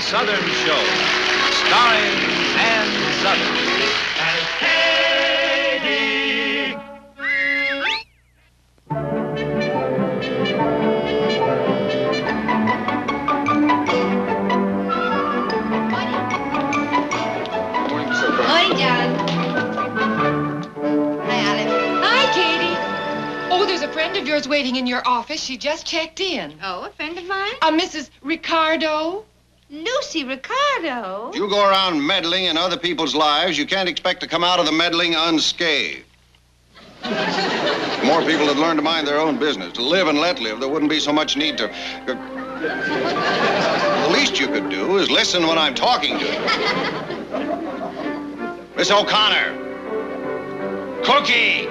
Sothern Show, starring Ann Sothern. As Katie. Morning, John. Hi, Olive. Hi, Katie. Oh, there's a friend of yours waiting in your office. She just checked in. Oh, a friend of mine? Uh, Mrs. Ricardo. Lucy Ricardo. If you go around meddling in other people's lives, you can't expect to come out of the meddling unscathed. More people had learned to mind their own business, to live and let live. There wouldn't be so much need to. Uh, the least you could do is listen when I'm talking to you. Miss O'Connor. Cookie.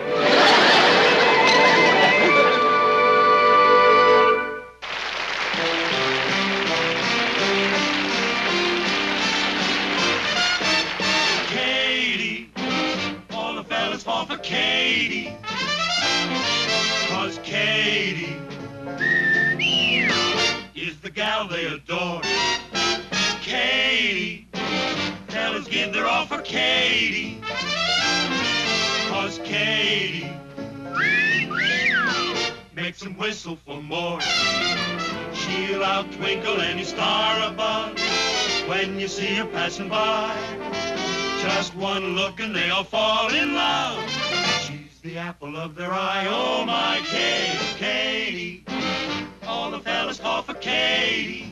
For Katie. Cause Katie is the gal they adore. Katie. Fellas give their all for Katie. Cause Katie makes them whistle for more. She'll out twinkle any star above when you see her passing by. Just one look and they'll fall in love. She's the apple of their eye. Oh, my Katie, Katie. All the fellas call for Katie.